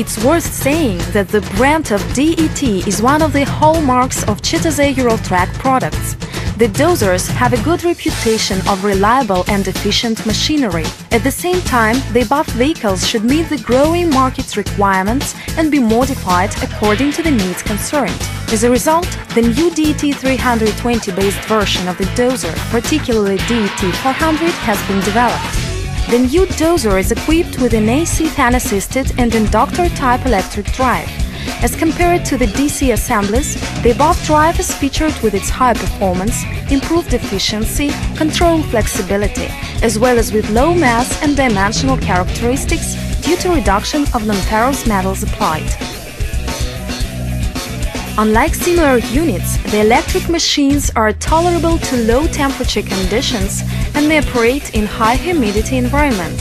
It's worth saying that the brand of DET is one of the hallmarks of ChTZ-Uraltrac products. The dozers have a good reputation of reliable and efficient machinery. At the same time, the above vehicles should meet the growing market's requirements and be modified according to the needs concerned. As a result, the new DET 320 based version of the dozer, particularly DET 400, has been developed. The new dozer is equipped with an AC fan assisted and inductor type electric drive. As compared to the DC assemblies, the above drive is featured with its high performance, improved efficiency, control flexibility, as well as with low mass and dimensional characteristics due to reduction of non-ferrous metals applied. Unlike similar units, the electric machines are tolerable to low temperature conditions and they operate in high humidity environment.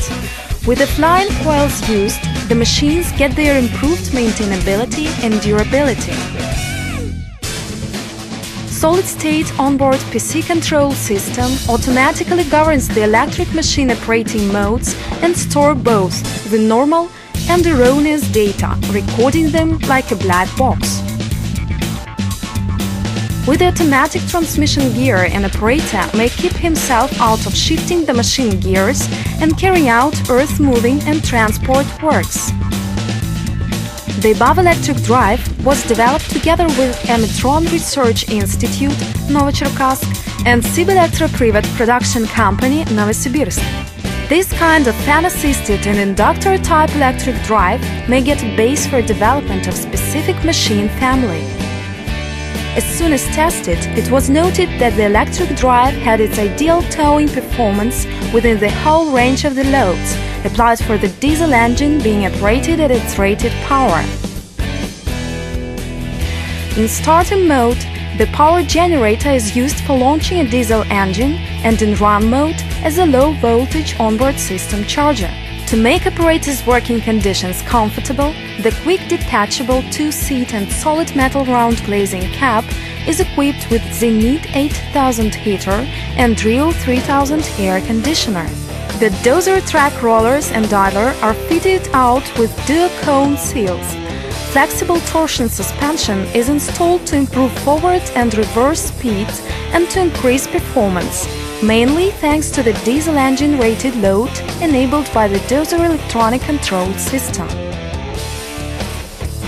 With the flying coils used, the machines get their improved maintainability and durability. Solid-state onboard PC control system automatically governs the electric machine operating modes and store both the normal and erroneous data, recording them like a black box. With automatic transmission gear, an operator may keep himself out of shifting the machine gears and carrying out earth moving and transport works. The above electric drive was developed together with Emitron Research Institute, Novocherkassk, and Sibelektroprivod Production Company, Novosibirsk. This kind of fan-assisted and inductor-type electric drive may get a base for development of specific machine family. As soon as tested, it was noted that the electric drive had its ideal towing performance within the whole range of the loads, applied for the diesel engine being operated at its rated power. In starter mode, the power generator is used for launching a diesel engine and in run mode as a low voltage onboard system charger. To make operators' working conditions comfortable, the quick detachable two-seat and solid metal round glazing cab is equipped with Zenit 8000 heater and Rio 3000 air conditioner. The dozer track rollers and idler are fitted out with dual cone seals. Flexible torsion suspension is installed to improve forward and reverse speeds and to increase performance mainly thanks to the diesel engine rated load enabled by the dozer electronic control system.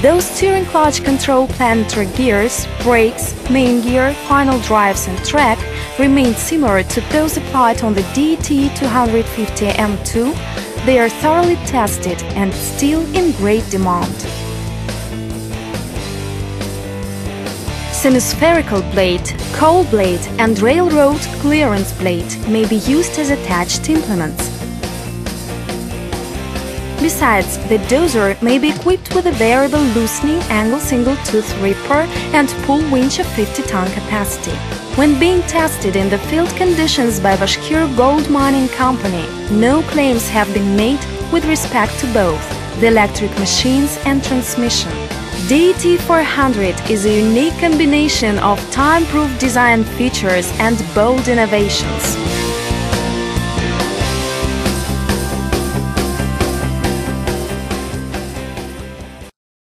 Those steering clutch control planetary gears, brakes, main gear, final drives and track remain similar to those applied on the DT250M2, they are thoroughly tested and still in great demand. Semispherical plate, coal blade and railroad clearance plate may be used as attached implements. Besides, the dozer may be equipped with a variable loosening angle single tooth ripper and pull winch of 50 ton capacity. When being tested in the field conditions by Bashkir Gold Mining Company, no claims have been made with respect to both the electric machines and transmission. DET 400 is a unique combination of time-proof design features and bold innovations.